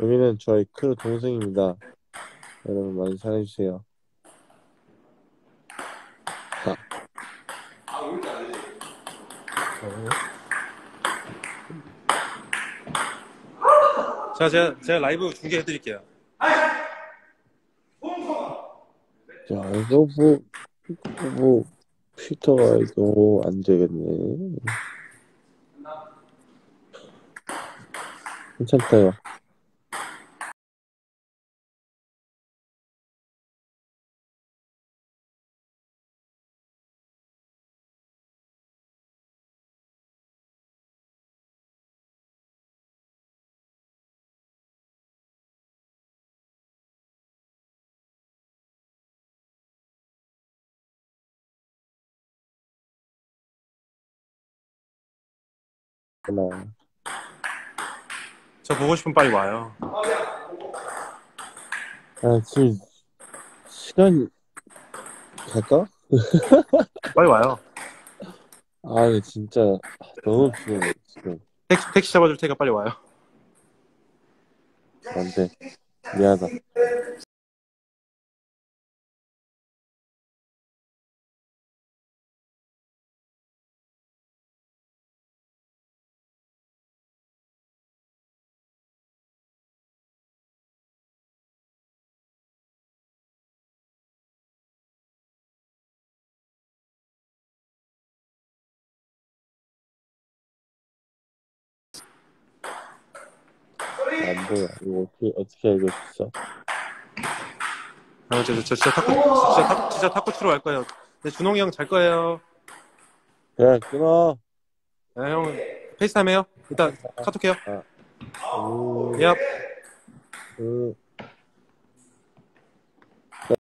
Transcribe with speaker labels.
Speaker 1: 여기는 저희 크루 동생입니다. 여러분 많이 사랑해주세요.
Speaker 2: 자, 제가, 제가 라이브 중계해드릴게요.
Speaker 1: 자, 이거 뭐, 이거 뭐, 피터가 이거 안 되겠네. 괜찮다요. 하나.
Speaker 2: 저 보고 싶으면 빨리 와요.
Speaker 1: 아, 지금, 시간, 갈까?
Speaker 2: 빨리 와요.
Speaker 1: 아, 근데 진짜, 너무 피곤해, 지금.
Speaker 2: 택시, 택시 잡아줄 테니까 빨리 와요.
Speaker 1: 안 돼. 미안하다. 안 보여. 이거 어떻게, 어떻게 알고 있어?
Speaker 2: 아, 저, 저, 저, 진짜 탁구, 진짜 탁, 진짜 탁구 치러 갈 거예요. 네, 준홍이 형 잘 거예요.
Speaker 1: 야, 끊어.
Speaker 2: 네, 형, FaceTime 해요. 이따 카톡해요.
Speaker 1: 음,
Speaker 2: 야.
Speaker 1: 음.